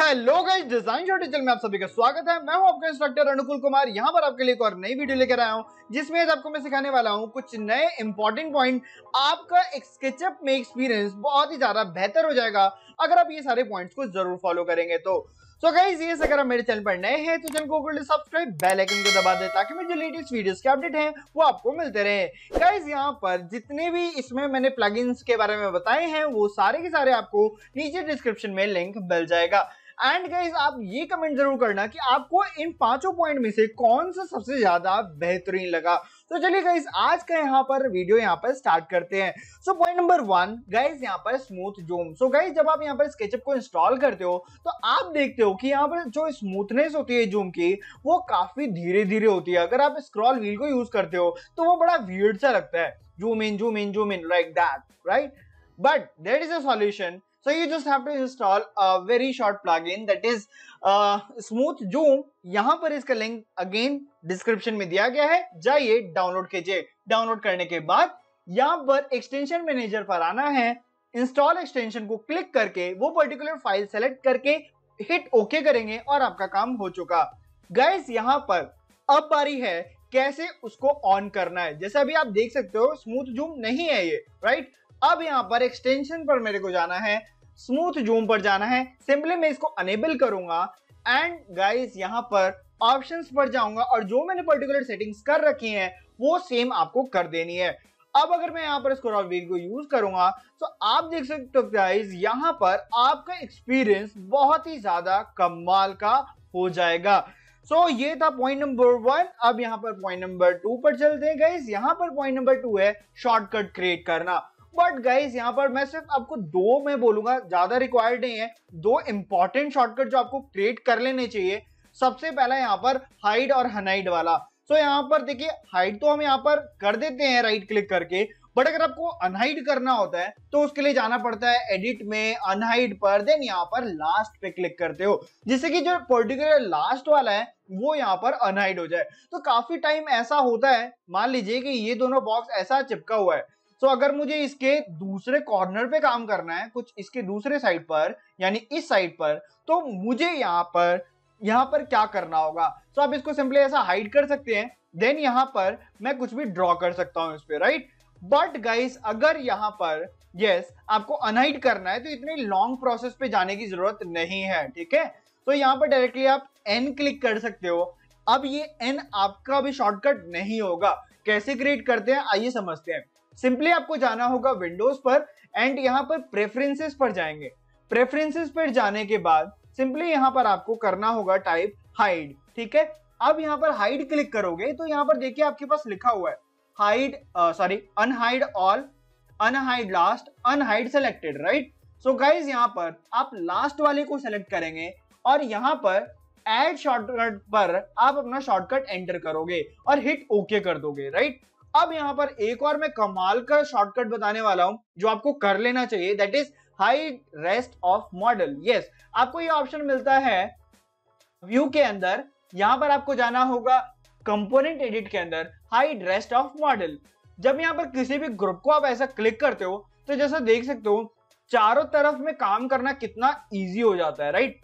Hello guys, design tutorial में आप सभी का स्वागत है। मैं हूँ आपका इंस्ट्रक्टर अनुकूल कुमार। यहाँ पर आपके लिए एक और नई वीडियो लेकर आया हूँ, जिसमें आज आपको मैं सिखाने वाला हूँ कुछ नए इंपॉर्टेंट पॉइंट आपका एक स्केचअप में एक्सपीरियंस बहुत ही ज़्यादा बेहतर हो जाएगा, अगर आप ये सारे पॉइंट्स को ज़रूर फॉलो करेंगे तो। सो गाइस ये अगर आप मेरे चैनल पर नए हैं तो चैनल को कर सब्सक्राइब बेल आइकन को दबा दे, ताकि मेरे जो लेटेस्ट वीडियोस के अपडेट हैं, वो आपको मिलते रहे। गाइस यहाँ पर जितने भी इसमें मैंने प्लगइन्स के बारे में बताए हैं, वो सारे के सारे आपको नीचे डिस्क्रिप्शन में लिंक मिल जाएगा। एंड गाइज़ आप ये कमेंट ज़रूर करना कि आपको इन पाँचों पॉइंट में से कौन सा सबसे ज़्यादा बेहतरीन लगा? तो चलिए गाइज़ आज का यहाँ पर वीडियो यहाँ पर स्टार्ट करते हैं। So point number one guys यहाँ पर स्मूथ जूम सो गाइज़ जब आप यहाँ पर स्केचअप को इंस्टॉल करते हो तो आप देखते हो कि यहाँ पर जो स्मूथनेस होती है जूम की, वो काफ़ी धीरे धीरे होती है। अगर आप स्क्रॉल व्हील को यूज़ करते हो तो वो बड़ा वियर्ड सा लगता है। Zoom in zoom in zoom in like that right but there is a solution so you just have to install a very short plugin that is uh, smooth. zoom यहाँ पर इसका लिंक अगेन डिस्क्रिप्शन में दिया गया है। जाइए download कीजिए। Download करने के बाद यहाँ पर एक्सटेंशन मैनेजर पर आना है। इंस्टॉल एक्सटेंशन को क्लिक करके वो पर्टिकुलर फ़ाइल सेलेक्ट करके हिट ओके okay करेंगे और आपका काम हो चुका। गाइस यहाँ पर अब बारी है कैसे उसको ऑन करना है। जैसे अभी आप देख सकते हो स्मूथ जूम नहीं है ये राइट अब यहाँ पर एक्सटेंशन पर मेरे को जाना है स्मूथ जूम पर जाना है सिंपली मैं इसको अनेबल करूँगा एंड गाइस यहाँ पर ऑप्शंस पर जाऊँगा और जो मैंने पर्टिकुलर सेटिंग्स कर रखी हैं वो सेम आपको कर देनी है। अब अगर मैं यहाँ पर स्क्रॉल व्हील को यूज़ करूँगा तो आप देख सकते हो गाइस यहाँ पर आपका एक्सपीरियंस बहुत ही ज़्यादा कमाल का हो जाएगा। सो so, ये था पॉइंट नंबर वन अब यहाँ पर पॉइंट नंबर टू पर चलते हैं गाइस यहाँ पर पॉइंट नंबर टू है शॉर्टकट क्रिएट करना। बट गाइज़ यहाँ पर मैं सिर्फ़ आपको दो में बोलूँगा ज़्यादा रिक्वायर्ड नहीं है। दो इंपॉर्टेंट शॉर्टकट जो आपको क्रिएट कर लेने चाहिए। सबसे पहला यहाँ पर हाइड और हनाइड वाला। सो so, यहाँ पर देखिए हाइड तो हम यहाँ पर कर देते हैं राइट क्लिक करके। बट अगर आपको अनहाइड करना होता है तो उसके लिए जाना पड़ता है एडिट में अनहाइड पर देन यहाँ पर लास्ट पे क्लिक करते हो। जिससे कि जो पर्टिकुलर लास्ट वाला है वो यहाँ पर अनहाइड हो जाए। तो काफ़ी टाइम ऐसा होता है मान लीजिए कि ये दोनों बॉक्स ऐसा चिपका हुआ है। तो अगर मुझे इसके दूसरे कॉर्नर पे काम करना है कुछ इसके दूसरे साइड पर यानी इस साइड पर तो मुझे यहाँ पर यहाँ पर क्या करना होगा? तो आप इसको सिंपली ऐसा हाइड कर सकते हैं देन यहाँ पर मैं कुछ भी ड्रॉ कर सकता हूँ इस पर राइट बट गाइस अगर यहाँ पर यस yes, आपको अनहाइड करना है तो इतनी लॉन्ग प्रोसेस पे जाने की ज़रूरत नहीं है ठीक है? तो यहाँ पर डायरेक्टली आप एन क्लिक कर सकते हो। अब ये एन आपका भी शॉर्टकट नहीं होगा। कैसे क्रिएट करते हैं? आइए समझते हैं। सिंपली आपको जाना होगा विंडोज़ पर एंड यहाँ पर प्रेफरेंसेस पर जाएँगे। प्रेफरेंसेस पर जाने के बाद सिंपली यहाँ पर आपको करना होगा टाइप हाइड ठीक है? अब यहाँ पर हाइड क्लिक करोगे तो यहाँ पर देखिए आपके पास लिखा हुआ है। Hide sorry unhide all unhide last unhide selected right so guys यहाँ पर आप लास्ट वाले को सेलेक्ट करेंगे, और यहाँ पर एड शॉर्टकट पर आप अपना शॉर्टकट एंटर करोगे, और हिट ओके okay कर दोगे राइट अब यहाँ पर एक और मैं कमाल का शॉर्टकट बताने वाला हूँ, जो आपको कर लेना चाहिए that is hide rest of model yes आपको ये ऑप्शन मिलता है व्यू के अंदर। यहाँ पर आपको जाना होगा कंपोनेंट एडिट के अंदर हाई रेस्ट ऑफ़ मॉडल जब यहाँ पर किसी भी ग्रुप को आप ऐसा क्लिक करते हो तो जैसा देख सकते हो, चारों तरफ़ में काम करना कितना इजी हो जाता है राइट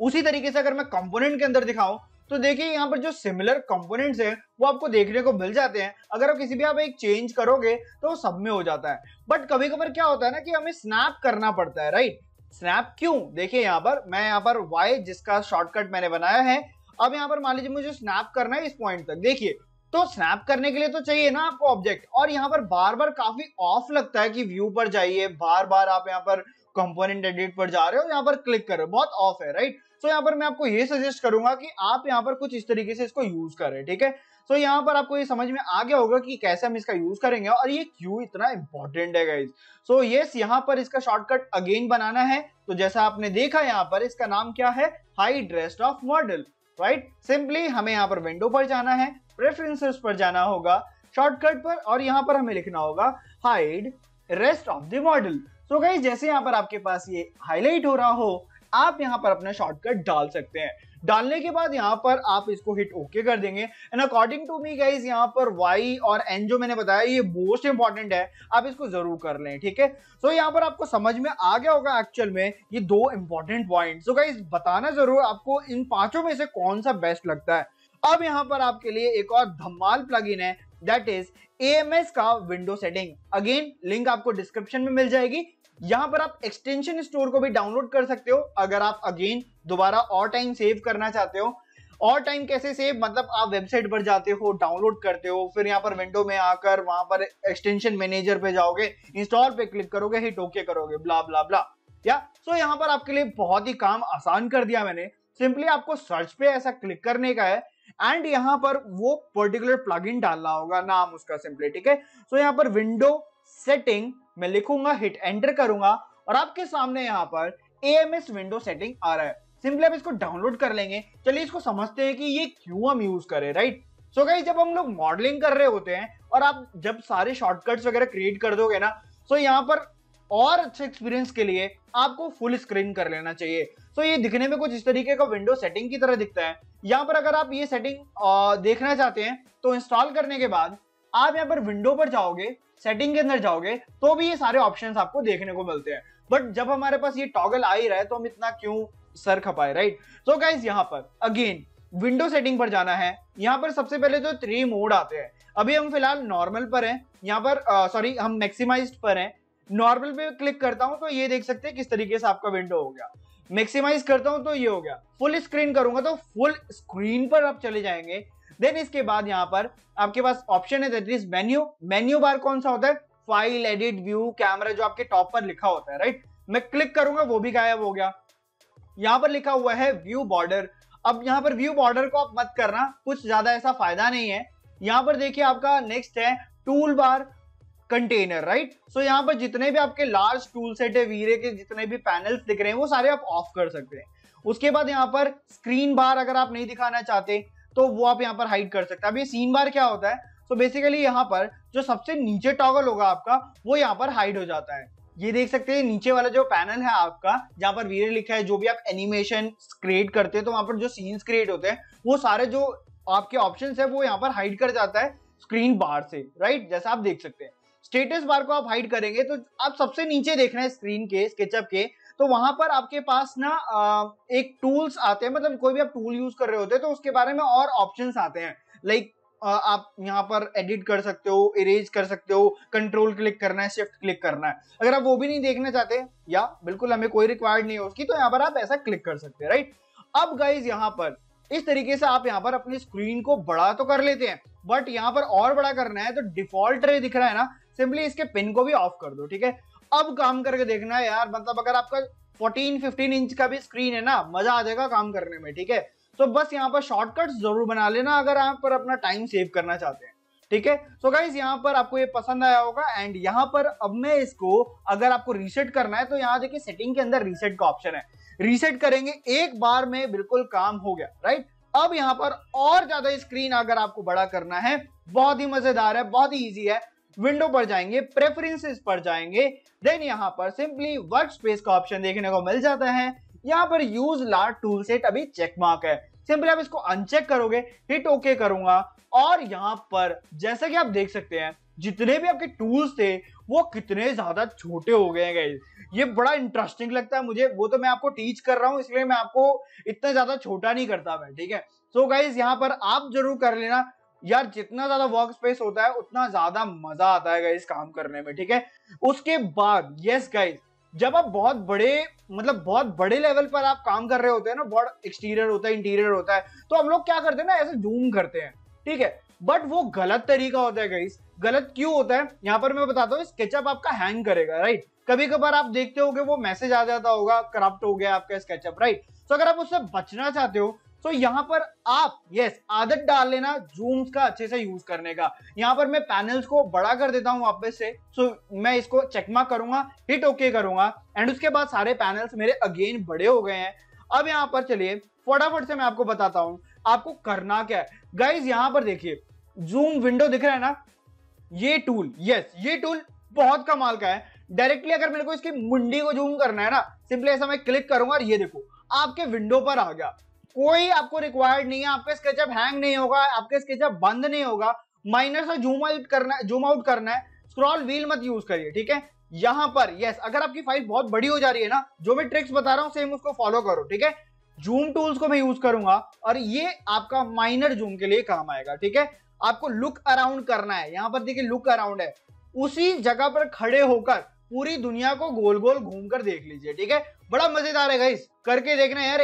उसी तरीके से अगर मैं कंपोनेंट के अंदर दिखाऊँ तो देखिए, यहाँ पर जो सिमिलर कंपोनेंट्स हैं, वो आपको देखने को मिल जाते हैं। अगर आप किसी भी आप एक चेंज करोगे तो वो सब में हो जाता है। बट कभी कभार क्या होता है ना कि हमें स्नैप करना पड़ता है राइट स्नैप क्यों? देखिए, यहाँ पर, मैं यहाँ पर वाई जिसका शॉर्टकट मैंने बनाया है, अब यहाँ पर मान लीजिए मुझे स्नैप करना है इस पॉइंट तक। देखिए तो स्नैप करने के लिए तो चाहिए ना आपको ऑब्जेक्ट और यहाँ पर बार बार काफ़ी ऑफ़ लगता है कि व्यू पर जाइए बार बार आप यहाँ पर कंपोनेंट एडिट पर जा रहे हो, यहाँ पर क्लिक कर रहे हो, बहुत ऑफ़ है राइट सो यहाँ पर मैं आपको ये सजेस्ट करूँगा कि आप यहाँ पर कुछ इस तरीके से इसको यूज़ करें, ठीक है? सो यहाँ पर आपको ये समझ में आ गया होगा कि कैसे हम इसका यूज़ करेंगे और ये क्यों इतना इंपॉर्टेंट है गाइज़ सो यस यहाँ पर इसका शॉर्टकट अगेन बनाना है। तो जैसा आपने देखा, यहाँ पर इसका नाम क्या है? Hide rest of model right simply हमें यहाँ पर विंडो पर जाना है प्रेफरेंसेस पर जाना होगा शॉर्टकट पर और यहाँ पर हमें लिखना होगा hide rest of the model so guys जैसे यहाँ पर आपके पास ये हाईलाइट हो रहा हो आप यहाँ पर अपना शॉर्टकट डाल सकते हैं। डालने के बाद यहाँ पर आप इसको हिट ओके कर देंगे। And according to me guys यहाँ पर वाई और एन जो मैंने बताया ये मोस्ट इंपॉर्टेंट है। आप इसको ज़रूर कर लें ठीक है? सो so, यहाँ पर आपको समझ में आ गया होगा एक्चुअल में ये दो इंपॉर्टेंट पॉइंट सो गाइज़ बताना ज़रूर आपको इन पाँचों में से कौन सा बेस्ट लगता है। अब यहाँ पर आपके लिए एक और धमाल प्लगइन है दैट इज़ एएमएस का विंडो सेटिंग अगेन लिंक आपको डिस्क्रिप्शन में मिल जाएगी. यहाँ पर आप एक्सटेंशन स्टोर को भी डाउनलोड कर सकते हो, अगर आप अगेन दोबारा और टाइम सेव करना चाहते हो. और टाइम कैसे सेव मतलब आप वेबसाइट पर जाते हो डाउनलोड करते हो, फिर यहाँ पर विंडो में आकर वहाँ पर एक्सटेंशन मैनेजर पे जाओगे इंस्टॉल पे क्लिक करोगे हिट ओके करोगे ब्ला ब्ला ब्ला या? सो यहाँ पर आपके लिए बहुत ही काम आसान कर दिया मैंने। सिंपली आपको सर्च पे ऐसा क्लिक करने का है एंड यहाँ पर वो पर्टिकुलर प्लगइन डालना होगा, नाम उसका सिंपली ठीक है? सो यहाँ पर विंडो सेटिंग मैं लिखूँगा हिट एंटर करूँगा और आपके सामने यहाँ पर एएमएस विंडो सेटिंग आ रहा है। सिंपली आप इसको डाउनलोड कर लेंगे। चलिए इसको समझते हैं कि ये क्यों हम यूज़ करें राइट सो गाइस जब हम लोग मॉडलिंग कर रहे होते हैं और आप जब सारे शॉर्टकट्स वगैरह क्रिएट कर दोगे ना सो यहाँ पर और अच्छे एक्सपीरियंस के लिए आपको फुल स्क्रीन कर लेना चाहिए। सो ये दिखने में कुछ इस तरीके का विंडो सेटिंग की तरह दिखता है। यहाँ पर अगर आप ये सेटिंग देखना चाहते हैं तो इंस्टॉल करने के बाद आप यहाँ पर विंडो पर जाओगे सेटिंग के अंदर जाओगे तो भी ये सारे ऑप्शंस आपको देखने को मिलते हैं। बट जब हमारे पास ये टॉगल आ ही रहा है तो हम इतना क्यों सर खपाए राइट सो गाइज़ यहाँ पर अगेन विंडो सेटिंग पर जाना है। यहाँ पर सबसे पहले तो थ्री मोड आते हैं। अभी हम फ़िलहाल नॉर्मल पर हैं। यहाँ पर सॉरी हम मैक्सिमाइज पर हैं। नॉर्मल पे क्लिक करता हूँ तो ये देख सकते हैं किस तरीके से आपका विंडो हो गया। मैक्सिमाइज करता हूँ तो ये हो गया। फुल स्क्रीन करूँगा तो फुल स्क्रीन पर आप चले जाएँगे। देन इसके बाद यहाँ पर आपके पास ऑप्शन है that is menu menu bar कौन सा होता है? फ़ाइल एडिट व्यू कैमरा जो आपके टॉप पर लिखा होता है राइट मैं क्लिक करूँगा, वो भी गायब हो गया। यहाँ पर लिखा हुआ है व्यू बॉर्डर अब यहाँ पर व्यू बॉर्डर को आप मत करना, कुछ ज़्यादा ऐसा फ़ायदा नहीं है। यहाँ पर देखिए आपका नेक्स्ट है tool bar container right so यहाँ पर जितने भी आपके लार्ज टूल सेट है, वीरे के जितने भी पैनल्स दिख रहे हैं, वो सारे आप ऑफ़ कर सकते हैं। उसके बाद यहाँ पर स्क्रीन बार अगर आप नहीं दिखाना चाहते तो वो आप यहाँ पर हाइड कर सकते हैं। अब ये सीन बार क्या होता है? तो बेसिकली यहाँ पर जो सबसे नीचे टॉगल होगा आपका, वो यहाँ पर हाइड हो जाता है। ये देख सकते हैं, नीचे वाला जो पैनल है आपका, जहाँ पर वीरे लिखा है, जो भी आप एनिमेशन क्रिएट करते हैं तो वहाँ पर जो सीन्स क्रिएट होते हैं, वो सारे जो आपके ऑप्शंस है, वो यहाँ पर हाइड कर जाता है स्क्रीन बार से राइट जैसा आप देख सकते हैं। स्टेटस बार को आप हाइड करेंगे तो आप सबसे नीचे देख रहे हैं स्क्रीन के स्केचअप के तो वहाँ पर आपके पास ना एक टूल्स आते हैं मतलब कोई भी आप टूल यूज़ कर रहे होते हैं तो उसके बारे में और ऑप्शन आते हैं। लाइक आप यहाँ पर एडिट कर सकते हो इरेज कर सकते हो कंट्रोल क्लिक करना है शिफ्ट क्लिक करना है। अगर आप वो भी नहीं देखना चाहते, या बिल्कुल हमें कोई रिक्वायर्ड नहीं है उसकी तो यहाँ पर आप ऐसा क्लिक कर सकते हैं राइट अब गाइज़ यहाँ पर, इस तरीके से आप यहाँ पर अपनी स्क्रीन को बड़ा तो कर लेते हैं बट यहाँ पर और बड़ा करना है तो डिफ़ॉल्ट रे दिख रहा है ना सिंपली इसके पिन को भी ऑफ़ कर दो, ठीक है? अब काम करके देखना है यार मतलब अगर आपका 14 15 इंच का भी स्क्रीन है ना, मज़ा आ जाएगा काम करने में, ठीक है? तो बस यहाँ पर शॉर्टकट ज़रूर बना लेना अगर आप पर अपना टाइम सेव करना चाहते हैं, ठीक है? सो गाइज़ यहाँ पर आपको ये पसंद आया होगा एंड यहाँ पर अब मैं इसको अगर आपको रीसेट करना है तो यहाँ देखिए सेटिंग के अंदर रीसेट का ऑप्शन है। रीसेट करेंगे, एक बार में बिल्कुल काम हो गया राइट अब यहाँ पर और ज़्यादा स्क्रीन अगर आपको बड़ा करना है, बहुत ही मज़ेदार है, बहुत ही ईजी है। विंडो पर जाएँगे प्रेफरेंसेस पर जाएँगे देन यहाँ पर सिंपली वर्क स्पेस का ऑप्शन देखने को मिल जाता है। यहाँ पर यूज़ लार्ज टूल सेट अभी चेक मार्क है। सिंपली आप इसको अनचेक करोगे हिट ओके करूँगा। और यहाँ पर जैसा कि आप देख सकते हैं, जितने भी आपके टूल्स थे, वो कितने ज़्यादा छोटे हो गए हैं ये बड़ा इंटरेस्टिंग लगता है मुझे। वो तो मैं आपको टीच कर रहा हूँ, इसलिए मैं आपको इतना ज़्यादा छोटा नहीं करता मैं, ठीक है? सो गाइज़ यहाँ पर आप ज़रूर कर लेना। यार, जितना ज़्यादा वर्क स्पेस होता है, उतना ज़्यादा मज़ा आता है गाइस काम करने में, ठीक है? उसके बाद यस गाइस जब आप बहुत बड़े मतलब बहुत बड़े लेवल पर आप काम कर रहे होते हैं ना, बहुत एक्सटीरियर होता है इंटीरियर होता है तो हम लोग क्या करते हैं ना, ऐसे जूम करते हैं, ठीक है? बट वो गलत तरीका होता है गाइस गलत क्यों होता है? यहाँ पर मैं बताता हूँ स्केचअप आपका हैंग करेगा राइट कभी कभार आप देखते हो वो मैसेज आ जाता होगा करप्ट हो गया आपका स्केचअप राइट तो अगर आप उससे बचना चाहते हो तो यहाँ पर आप यस आदत डाल लेना जूम्स का अच्छे से यूज़ करने का। यहाँ पर मैं पैनल्स को बड़ा कर देता हूँ वापस से। सो मैं इसको चेकमा करूँगा हिट ओके करूँगा एंड उसके बाद सारे पैनल्स मेरे अगेन बड़े हो गए हैं। अब यहाँ पर चलिए, फटाफट से मैं आपको बताता हूँ, आपको करना क्या है। गाइज़ यहाँ पर देखिए जूम विंडो दिख रहा है ना? ये टूल यस ये टूल बहुत कमाल का है। डायरेक्टली अगर मेरे को इसकी मुंडी को जूम करना है ना सिंपली ऐसा मैं क्लिक करूँगा और ये देखो, आपके विंडो पर आ गया। कोई आपको रिक्वायर्ड नहीं है, आपका स्केचअप हैंग नहीं होगा, आपके स्केचअप बंद नहीं होगा। माइनर से जूम आउट करना जूम आउट करना है। स्क्रॉल व्हील मत यूज़ करिए, ठीक है? यहाँ पर यस अगर आपकी फ़ाइल बहुत बड़ी हो जा रही है ना, जो मैं ट्रिक्स बता रहा हूँ सेम उसको फॉलो करो, ठीक है? जूम टूल्स को मैं यूज़ करूँगा, और ये आपका माइनर जूम के लिए काम आएगा, ठीक है? आपको लुक अराउंड करना है, यहाँ पर देखिए लुक अराउंड है। उसी जगह पर खड़े होकर पूरी दुनिया को गोल गोल घूम कर देख लीजिए, ठीक है? बड़ा मज़ेदार है गाइस करके देखना यार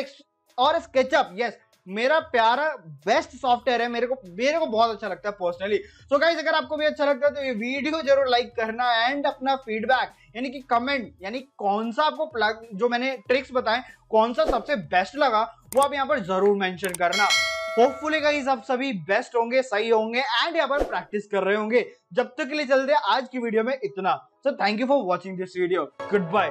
और स्केचअप यस मेरा प्यारा बेस्ट सॉफ्टवेयर है, मेरे को मेरे को बहुत अच्छा लगता है पर्सनली सो गाइस अगर आपको भी अच्छा लगता है तो ये वीडियो ज़रूर लाइक करना एंड अपना फीडबैक यानी कि कमेंट यानी कौन सा आपको प्लग जो मैंने ट्रिक्स बताए, कौन सा सबसे बेस्ट लगा, वो आप यहाँ पर ज़रूर मेंशन करना। होपफुली गाइस आप सभी बेस्ट होंगे, सही होंगे एंड यहाँ पर प्रैक्टिस कर रहे होंगे। जब तक के लिए चलते आज की वीडियो में इतना। So thank you for watching this video good bye